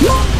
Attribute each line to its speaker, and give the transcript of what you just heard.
Speaker 1: Woo!